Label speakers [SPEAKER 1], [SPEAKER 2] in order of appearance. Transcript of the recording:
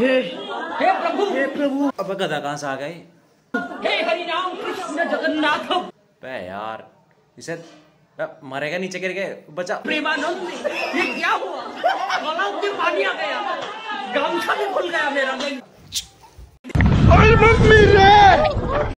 [SPEAKER 1] हे
[SPEAKER 2] हे प्रभु!
[SPEAKER 1] हे प्रभु!
[SPEAKER 3] अब गधा कहाँ से आ गए?
[SPEAKER 2] हे हरि हरिनाम कृष्ण जगन्नाथ!
[SPEAKER 3] बे यार इसे मरेगा नीचे गिर गए बचा।
[SPEAKER 2] प्रेमानंद ये क्या हुआ? गला में पानी आ गया। गामछा भी खुल गया मेरा।
[SPEAKER 1] अरे मम्मी!